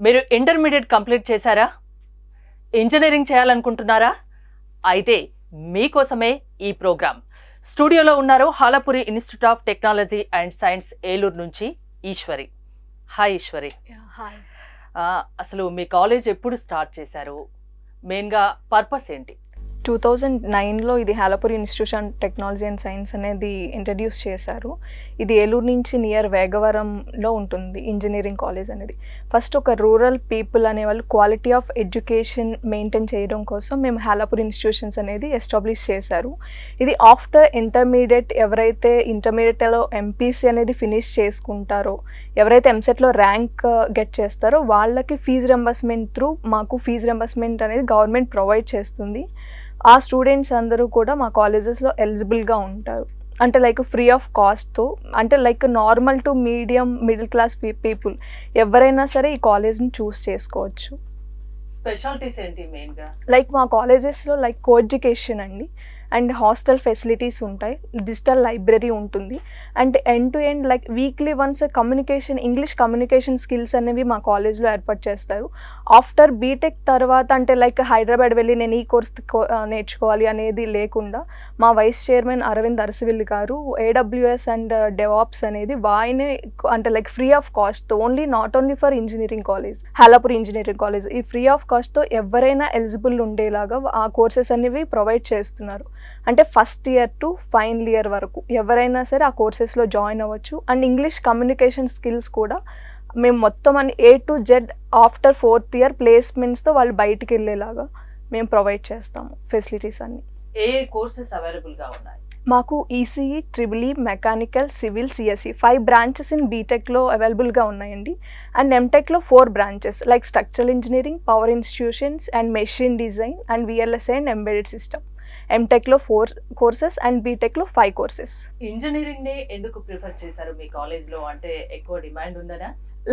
మీరు intermediate complete చేశారా? Engineering చేయాలనుకుంటున్నారా? అయితే మీకోసమే ఈ ప్రోగ్రామ్ స్టూడియోలో ఉన్నారు Halapuri Institute of Technology and Science Eluru నుంచి ఈశ్వరి. హాయ్ ఈశ్వరి. హాయ్. అసలు మీ కాలేజ్ ఎప్పుడు స్టార్ట్ చేశారు? మెయిన్గా పర్పస్ ఏంటి? టూ థౌజండ్ నైన్లో ఇది Halapuri institution technology and science అనేది ఇంట్రడ్యూస్ చేశారు. ఇది ఏలూరు నుంచి నియర్ వేగవరంలో ఉంటుంది ఇంజనీరింగ్ కాలేజ్ అనేది. ఫస్ట్ ఒక రూరల్ పీపుల్ అనేవాళ్ళు క్వాలిటీ ఆఫ్ ఎడ్యుకేషన్ మెయింటైన్ చేయడం కోసం మేము హాలపూర్ ఇన్స్టిట్యూషన్స్ అనేది ఎస్టాబ్లిష్ చేశారు. ఇది ఆఫ్టర్ ఇంటర్మీడియట్ ఎవరైతే ఇంటర్మీడియట్లో ఎంపీసీ అనేది ఫినిష్ చేసుకుంటారో ఎవరైతే ఎంసెట్లో ర్యాంక్ గెట్ చేస్తారో వాళ్ళకి ఫీజు రెంబర్స్మెంట్ త్రూ మాకు ఫీజు రెంబర్స్మెంట్ అనేది గవర్నమెంట్ ప్రొవైడ్ చేస్తుంది. ఆ స్టూడెంట్స్ అందరూ కూడా మా కాలేజెస్లో ఎలిజిబుల్గా ఉంటారు. అంటే లైక్ ఫ్రీ ఆఫ్ కాస్ట్తో అంటే like normal to medium middle class people ఎవరైనా సరే ఈ కాలేజ్ని చూస్ చేసుకోవచ్చు. స్పెషాలిటీస్ ఏంటి మెయిన్గా లైక్ మా కాలేజెస్లో లైక్ కో ఎడ్యుకేషన్ అండి. అండ్ హాస్టల్ ఫెసిలిటీస్ ఉంటాయి డిజిటల్ లైబ్రరీ ఉంటుంది. And end to end like weekly once communication English communication skills అనేవి మా కాలేజ్లో ఏర్పాటు చేస్తారు. ఆఫ్టర్ బీటెక్ తర్వాత అంటే లైక్ హైదరాబాద్ వెళ్ళి నేను ఈ కోర్స్ నేర్చుకోవాలి అనేది లేకుండా మా వైస్ చైర్మన్ అరవింద్ అరసవిల్లి గారు ఏడబ్ల్యూఎస్ అండ్ డెవాప్స్ అనేది వాయినే అంటే like free of cost only not only for engineering college Halapur engineering college ఈ ఫ్రీ ఆఫ్ కాస్ట్తో ఎవరైనా ఎలిజిబుల్ ఉండేలాగా ఆ కోర్సెస్ అనేవి ప్రొవైడ్ చేస్తున్నారు. అంటే first year to final year వరకు ఎవరైనా సరే ఆ కోర్సెస్లో జాయిన్ అవ్వచ్చు. అండ్ ఇంగ్లీష్ కమ్యూనికేషన్ స్కిల్స్ కూడా మేము మొత్తం అని A to Z after fourth year ప్లేస్మెంట్స్తో వాళ్ళు బయటికి వెళ్ళేలాగా మేము ప్రొవైడ్ చేస్తాము ఫెసిలిటీస్ అన్ని. ఏ కోర్సెస్ అవైలబుల్గా ఉన్నాయి? మాకు ECE triple mechanical civil CSC five branches in బీటెక్లో అవైలబుల్గా ఉన్నాయండి. And ఎంటెక్లో four branches like structural engineering power institutions and machine design and VLSI and embedded system ఎంటెక్లో four courses and బీటెక్లో ఫైవ్ కోర్సెస్ ఇంజనీరింగ్ ఎందుకు prefer చేశారు మీ కాలేజ్లో అంటే ఎక్కువ డిమాండ్ ఉందనా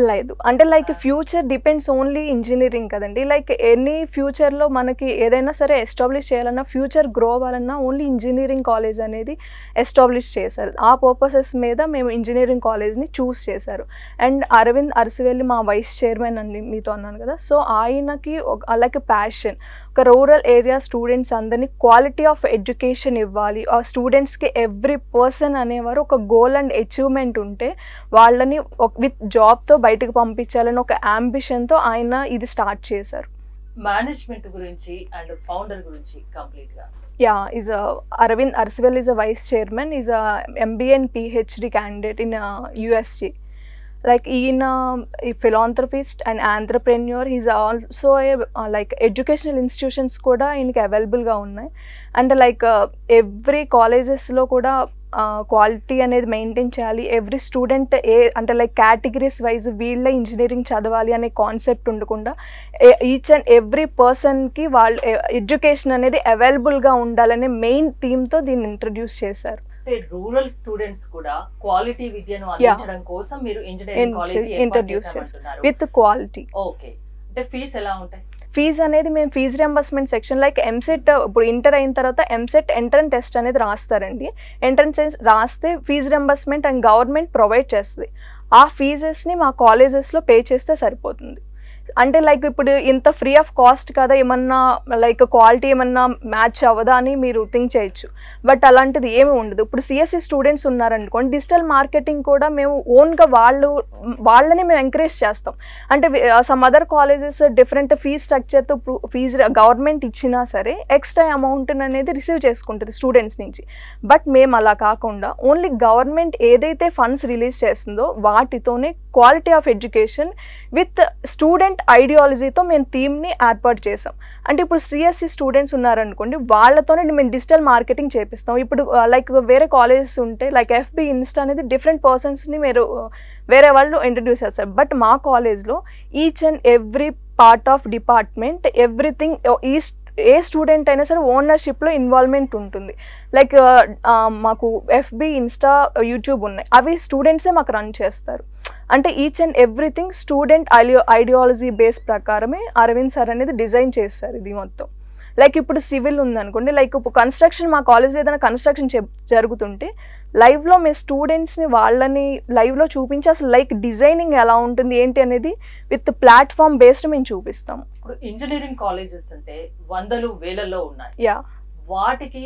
లేదు. అంటే like future depends only engineering కదండి. లైక్ ఎనీ ఫ్యూచర్లో మనకి ఏదైనా సరే ఎస్టాబ్లిష్ చేయాలన్నా ఫ్యూచర్ గ్రో అవ్వాలన్నా ఓన్లీ ఇంజనీరింగ్ కాలేజ్ అనేది ఎస్టాబ్లిష్ చేశారు. ఆ పర్పసెస్ మీద మేము ఇంజనీరింగ్ కాలేజ్ని చూస్ చేశారు. అండ్ అరవింద్ అరసివెల్లి మా వైస్ చైర్మన్ అండి మీతో అన్నాను కదా. సో ఆయనకి అలాగే ప్యాషన్ ఒక రూరల్ ఏరియా స్టూడెంట్స్ అందరినీ క్వాలిటీ ఆఫ్ ఎడ్యుకేషన్ ఇవ్వాలి. ఆ స్టూడెంట్స్కి ఎవ్రీ పర్సన్ అనేవారు ఒక గోల్ అండ్ అచీవ్మెంట్ ఉంటే వాళ్ళని విత్ జాబ్తో బయటకు పంపించాలని ఒక అంబిషన్తో ఆయన ఇది స్టార్ట్ చేశారు. మేనేజ్మెంట్ గురించి అండ్ ఫౌండర్ గురించి కంప్లీట్గా. Yeah is Arvind అర్సివెల్ is a vice chairman is a and PhD candidate in USC like ఈయన ఈ philanthropist and entrepreneur is also a like educational institutions కూడా ఈయనకి అవైలబుల్గా ఉన్నాయి. అండ్ లైక్ ఎవ్రీ కాలేజెస్లో కూడా uh, క్వాలిటీ అనేది మెయింటైన్ చేయాలి. ఎవ్రీ స్టూడెంట్ ఏ అంటే లైక్ కేటగిరీస్ వైజ్ వీళ్ళ ఇంజనీరింగ్ చదవాలి అనే కాన్సెప్ట్ ఉండకుండా ఈచ్ అండ్ ఎవ్రీ పర్సన్కి వాళ్ళు ఎడ్యుకేషన్ అనేది అవైలబుల్గా ఉండాలనే మెయిన్ థీమ్తో దీన్ని ఇంట్రడ్యూస్ చేశారు. అంటే రూరల్ స్టూడెంట్స్ కూడా క్వాలిటీ విద్యను అందించడం కోసం మీరు engineering college introduce with quality okay అంటే ఫీస్ ఎలా ఉంటాయి? ఫీజ్ అనేది మేము fee reimbursement section like EAMCET ఇప్పుడు ఇంటర్ అయిన తర్వాత ఎంసెట్ ఎంట్రన్ టెస్ట్ అనేది రాస్తారండి. ఎంట్రన్స్ టెస్ట్ రాస్తే fee reimbursement and government provide చేస్తుంది. ఆ ఫీజెస్ని మా కాలేజెస్లో పే చేస్తే సరిపోతుంది. అంటే లైక్ ఇప్పుడు ఇంత ఫ్రీ ఆఫ్ కాస్ట్ కదా ఏమన్నా లైక్ క్వాలిటీ ఏమన్నా మ్యాచ్ అవ్వదా అని మీరు థింక్ చేయొచ్చు. బట్ అలాంటిది ఏమి ఉండదు. ఇప్పుడు సిఎస్సి స్టూడెంట్స్ ఉన్నారనుకోండి డిజిటల్ మార్కెటింగ్ కూడా మేము ఓన్గా వాళ్ళు వాళ్ళని మేము ఎంకరేజ్ చేస్తాం. అంటే some other colleges different fees స్ట్రక్చర్తో fee government ఇచ్చినా సరే ఎక్స్ట్రా అమౌంట్ అనేది రిసీవ్ చేసుకుంటుంది స్టూడెంట్స్ నుంచి. బట్ మేము అలా కాకుండా ఓన్లీ గవర్నమెంట్ ఏదైతే ఫండ్స్ రిలీజ్ చేస్తుందో వాటితోనే quality of education with student ఐడియాలజీతో మేము థీమ్ని ఏర్పాటు చేసాం అంటే ఇప్పుడు సిఎస్సి స్టూడెంట్స్ ఉన్నారనుకోండి వాళ్ళతోనే మేము డిజిటల్ మార్కెటింగ్ చేపిస్తాం. ఇప్పుడు లైక్ వేరే కాలేజెస్ ఉంటే లైక్ ఎఫ్బి ఇన్స్టా అనేది డిఫరెంట్ పర్సన్స్ని మీరు వేరే వాళ్ళు ఇంట్రడ్యూస్ చేస్తారు. బట్ మా కాలేజ్లో each and every part of department everything ఈ ఏ స్టూడెంట్ అయినా సరే ఓనర్షిప్లో ఇన్వాల్వ్మెంట్ ఉంటుంది. లైక్ మాకు ఎఫ్బి ఇన్స్టా యూట్యూబ్ ఉన్నాయి. అవి స్టూడెంట్సే మాకు రన్ చేస్తారు. అంటే ఈచ్ అండ్ ఎవ్రీథింగ్ స్టూడెంట్ ఐడియో ఐడియాలజీ బేస్ ప్రకారమే అరవింద్ సార్ అనేది డిజైన్ చేస్తారు ఇది మొత్తం. లైక్ ఇప్పుడు సివిల్ ఉందనుకోండి లైక్ ఇప్పుడు కన్స్ట్రక్షన్ మా కాలేజ్లో ఏదైనా కన్స్ట్రక్షన్ జరుగుతుంటే లైవ్లో మేము స్టూడెంట్స్ని వాళ్ళని లైవ్లో చూపించి అసలు లైక్ డిజైనింగ్ ఎలా ఉంటుంది ఏంటి అనేది విత్ ప్లాట్ఫామ్ బేస్డ్ మేము చూపిస్తాము. ఇప్పుడు ఇంజనీరింగ్ కాలేజెస్ అంటే వందలు వేలల్లో ఉన్నాయి. యా వాటికి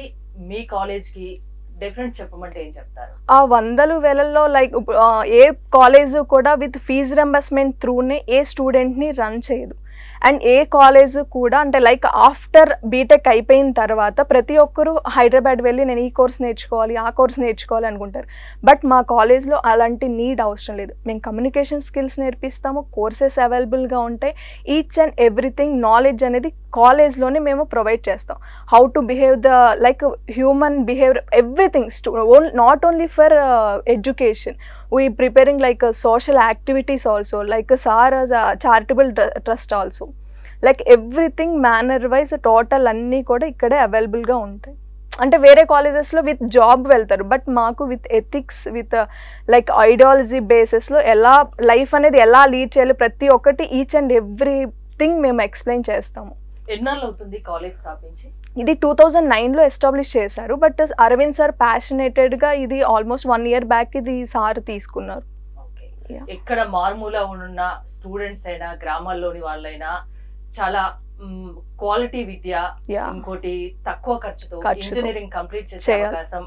మీ కాలేజ్కి డిఫరెంట్ చెప్పమంటే ఏం చెప్తారు? ఆ వందలు వేలల్లో లైక్ ఏ కాలేజ్ కూడా విత్ ఫీజ్ రెంబర్స్మెంట్ త్రూనే ఏ స్టూడెంట్ని రన్ చేయదు. అండ్ ఏ కాలేజ్ కూడా అంటే లైక్ ఆఫ్టర్ బీటెక్ అయిపోయిన తర్వాత ప్రతి ఒక్కరూ హైదరాబాద్ వెళ్ళి నేను ఈ కోర్స్ నేర్చుకోవాలి ఆ కోర్స్ నేర్చుకోవాలి అనుకుంటారు. బట్ మా కాలేజ్లో అలాంటి నీడ్ అవసరం లేదు. మేము కమ్యూనికేషన్ స్కిల్స్ నేర్పిస్తాము కోర్సెస్ అవైలబుల్గా ఉంటాయి. ఈచ్ అండ్ ఎవ్రీథింగ్ నాలెడ్జ్ అనేది కాలేజ్లోనే మేము ప్రొవైడ్ చేస్తాం. How to behave the like human behaviour everything not only for education we preparing like social activities also like sir as a charitable trust also like everything manner wise total అన్నీ కూడా ఇక్కడే అవైలబుల్గా ఉంటాయి. అంటే వేరే కాలేజెస్లో with job వెళ్తారు but మాకు with ethics with like ideology బేసిస్లో ఎలా లైఫ్ అనేది ఎలా లీడ్ చేయాలి ప్రతి ఒక్కటి ఈచ్ అండ్ ఎవ్రీథింగ్ మేము ఎక్స్ప్లెయిన్ చేస్తాము. ఎన్నాళ్ళు అవుతుంది కాలేజ్ స్థాపించి? ఇది టూ థౌజండ్ నైన్లో ఎస్టాబ్లిష్ చేశారు బట్ అరవింద్ సార్ ప్యాషనేటెడ్గా ఇది ఆల్మోస్ట్ వన్ ఇయర్ బ్యాక్ ఇది సార్ తీసుకున్నారు. ఎక్కడ మారుమూల ఉన్న స్టూడెంట్స్ అయినా గ్రామాల్లోని వాళ్ళైనా చాలా క్వాలిటీ విద్య ఇంకోటి తక్కువ ఖర్చుతో. ఇంజనీరింగ్ కంప్లీట్ చేసే. అవకాశం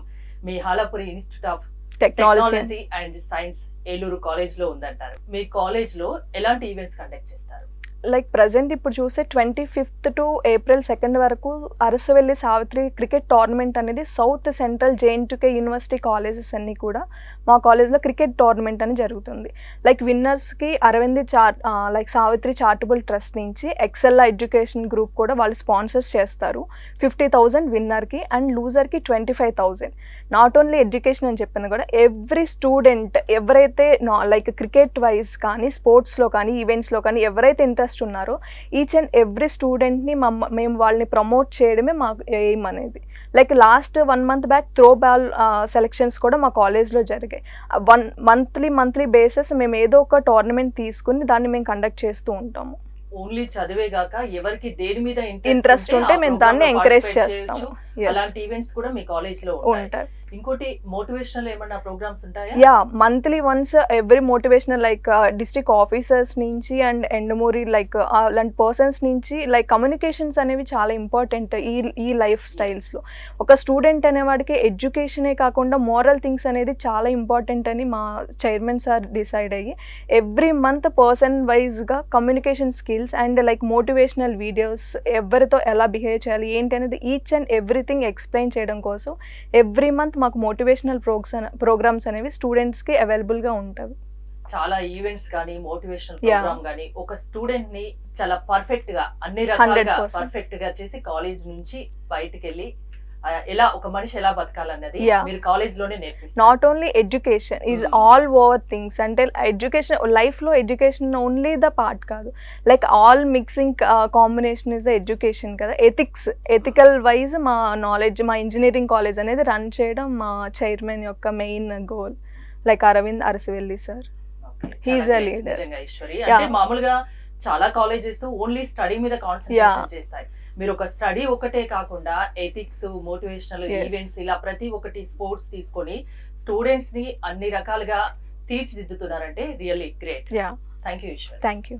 మీ Halapuri institute of technology technology and science Eluru కాలేజ్లో ఉందంటారు మీ కాలేజ్లో ఎలాంటి ఈవెంట్స్ కండక్ట్ చేస్తారు లైక్ ప్రజెంట్ ఇప్పుడు చూస్తే twenty fifth to April second వరకు అరసవెల్లి సావిత్రి క్రికెట్ టోర్నమెంట్ అనేది south central JNTUK university colleges అన్నీ కూడా మా కాలేజ్లో క్రికెట్ టోర్నమెంట్ అని జరుగుతుంది. లైక్ విన్నర్స్కి అరవింద్ చార్ లైక్ సావిత్రి చారిటబుల్ ట్రస్ట్ నుంచి ఎక్సెల్ ఎడ్యుకేషన్ గ్రూప్ కూడా వాళ్ళు స్పాన్సర్స్ చేస్తారు. ఫిఫ్టీ థౌజండ్ విన్నర్కి and లూజర్కి twenty five thousand not only education అని చెప్పాను కూడా ఎవ్రీ స్టూడెంట్ ఎవరైతే లైక్ క్రికెట్ వైజ్ కానీ స్పోర్ట్స్లో కానీ ఈవెంట్స్లో కానీ ఎవరైతే ఇంట్రెస్ట్ ఉన్నారో. ఈచ్ అండ్ ఎవ్రీ స్టూడెంట్ని మమ్మ మేము వాళ్ళని ప్రమోట్ చేయడమే మా ఎయిమ్ అనేది. Like last one month back throw ball selections కూడా మా కాలేజ్లో జరిగాయి. వన్ మంత్లీ మంత్లీ బేసిస్ మేము ఏదో ఒక టోర్నమెంట్ తీసుకుని దాన్ని మేము కండక్ట్ చేస్తూ ఉంటాము. ఓన్లీ చదివే గాక ఎవరికి దేని మీద ఇంట్రెస్ట్ ఉంటే మేము దాన్ని ఎంకరేజ్ చేస్తాము. అలాంటి ఈవెంట్స్ కూడా మీ కాలేజ్లో ఉంటాయి. ఇంకోటి మోటివేషనల్ ఏమన్నా ప్రోగ్రామ్స్ ఉంటాయా? Yeah monthly once every motivational like district officers నుంచి అండ్ ఎండమూరి లైక్ అలాంటి పర్సన్స్ నుంచి లైక్ కమ్యూనికేషన్స్ అనేవి చాలా ఇంపార్టెంట్ ఈ ఈ లైఫ్ స్టైల్స్లో ఒక స్టూడెంట్ అనేవాడికి ఎడ్యుకేషనే కాకుండా మోరల్ థింగ్స్ అనేది చాలా ఇంపార్టెంట్ అని మా చైర్మన్ సార్ డిసైడ్ అయ్యి ఎవ్రీ మంత్ పర్సన్ వైజ్గా communication skills and like motivational videos ఎవరితో ఎలా బిహేవ్ చేయాలి ఏంటి అనేది ఈచ్ అండ్ ఎవ్రీథింగ్ ఎక్స్ప్లెయిన్ చేయడం కోసం ఎవ్రీ మంత్ మాకు మోటివేషనల్ ప్రోగ్స్ ప్రోగ్రామ్స్ అనేవి స్టూడెంట్స్కి అవైలబుల్గా ఉంటాయి చాలా ఈవెంట్స్ కానీ మోటివేషనల్ Yeah. ప్రోగ్రామ్ కానీ ఒక స్టూడెంట్ని చాలా పర్ఫెక్ట్గా అన్ని రకాలుగా 100%. పర్ఫెక్ట్గా చేసి కాలేజ్ నుంచి బయటికి వెళ్ళి ఆ, ఎలా ఒక మనిషి ఎలా బతకాలన్నది. మీరు కాలేజ్లోనే నేర్పిస్తారు not only education is. All over things అంటే ఎడ్యుకేషన్ లైఫ్లో ఎడ్యుకేషన్ ఓన్లీ ద పార్ట్ కాదు. Like all mixing combination is the education కదా. ఎథిక్స్ ఎథికల్ వైజ్ మా నాలెడ్జ్ మా ఇంజనీరింగ్ కాలేజ్ అనేది రన్ చేయడం మా చైర్మన్ యొక్క main goal like Aravind Arasavelli sir Eswari Yeah. అంటే మామూలుగా చాలా కాలేజెస్ ఓన్లీ స్టడీ మీద కాన్సన్ట్రేషన్ చేస్తాయి. మీరు ఒక స్టడీ ఒకటే కాకుండా ఎథిక్స్ మోటివేషనల్. ఈవెంట్స్ ఇలా ప్రతి ఒక్కటి స్పోర్ట్స్ తీసుకొని స్టూడెంట్స్ని అన్ని రకాలుగా తీర్చిదిద్దుతున్నారంటే really great. Yeah thank you thank you